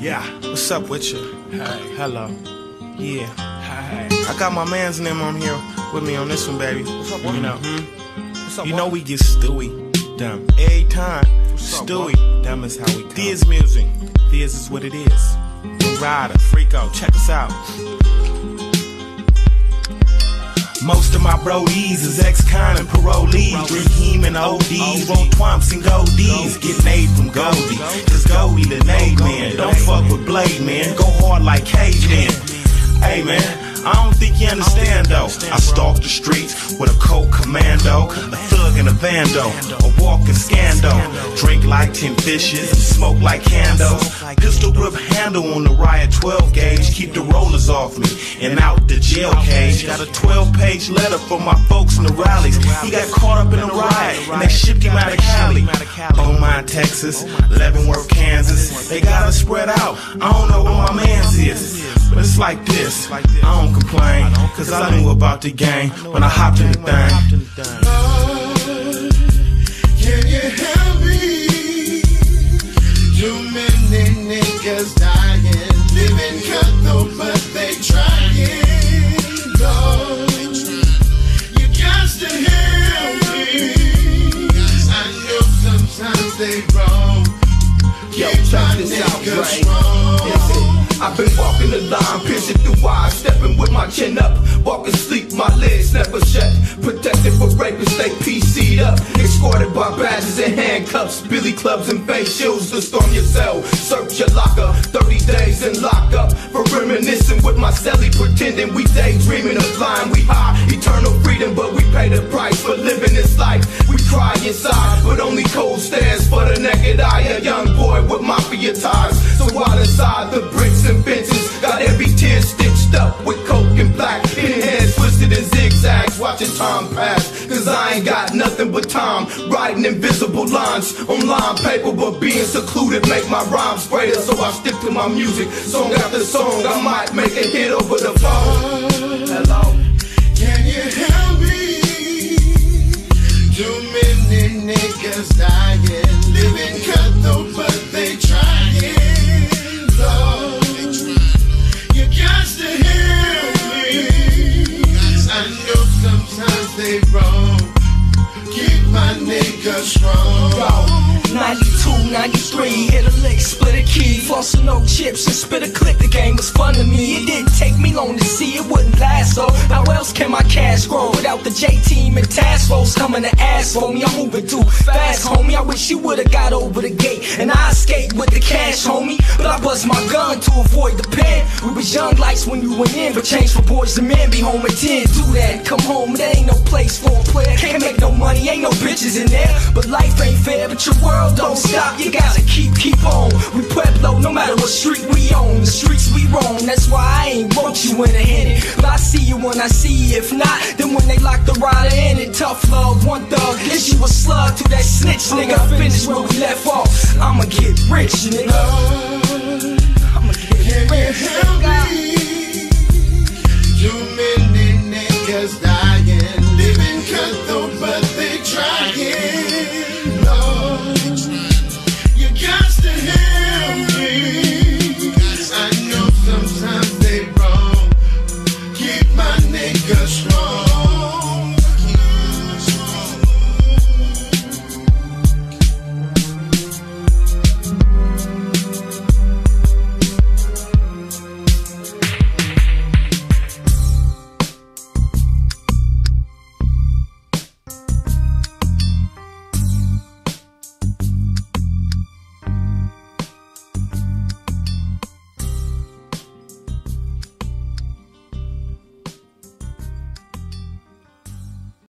Yeah. What's up with you? Hey. Hello. Yeah. Hey. I got my mans name on here with me on this one, baby. What's up, You boy? know, What's up, you boy? know we get Stewie. Dumb. Every time. What's up? Dumb is how we come. Thizz music. This is what it is. Rydah, Freako, check us out. Most of my brodies is ex-con and parolees. Heme and ODs, roll twumps and goldies. Get made from Goldie, cause Goldie the nade man. Don't fuck with Blade man, go hard like caveman. Hey man, I don't think you understand though. I stalk the streets with a cold commando, a thug and a vando, a walking scando. Drink like 10 fishes smoke like candles. Pistol grip handle on the riot 12 gauge, keep the rollers off me and out the jail cage. Got a 12 page letter from my folks in the rallies. He got caught up in a riot and they shipped him out of Cali. Beaumont, Texas, Leavenworth, Kansas. They got us spread out. I don't know where my man's is. Like this, I don't complain, cause I knew about the game when I hopped in the thing. Can you help me? Too many niggas dying, living cutthroat, but they trying. Lord, you got to help me. I know sometimes they wrong. Yo, check this out, right? strong. I've been walking the line, piercing through wires, stepping with my chin up, walking sleep, my lids never shut. Protected for rapists, stay PC'd up, escorted by badges and handcuffs, billy clubs and face shields to storm your cell. Search your locker, 30 days in lockup for reminiscing with my celly, pretending we daydreaming of flying. We high, eternal freedom, but we pay the price for living this life. We cry inside, but only cold stares for the naked eye. A young boy with mafia ties. So while inside the bricks watching time pass. Cause I ain't got nothing but time. Writing invisible lines on line paper, but being secluded make my rhymes greater. So I stick to my music, song after song. I might make a hit over the phone. Hello. Can you help me? Too many niggas dying, living cutthroat, strong. Yo, 92, 93, hit a lick, split a key, flossing no chips and spit a clip. The game was fun to me. It didn't take me long to see it wouldn't last. So how else can my cash grow without the J team and task force coming to ask for me? I'm moving too fast, homie. I wish you would've got over the gate and I escaped with the cash, homie. But I bust my gun to avoid the pen. We was young lights when you went in, but change for boys and men. Be home at 10, do that, come home. There ain't no place for bitches in there. But life ain't fair, but your world don't stop. You gotta keep, keep on. We Pueblo, no matter what street we on, the streets we roam. That's why I ain't wrote you in a hit it. But I see you when I see you. If not, then when they lock the rider in it, tough love, one thug. This you a slug to that snitch, nigga. Finish where we left off. I'ma get rich, nigga. Yes,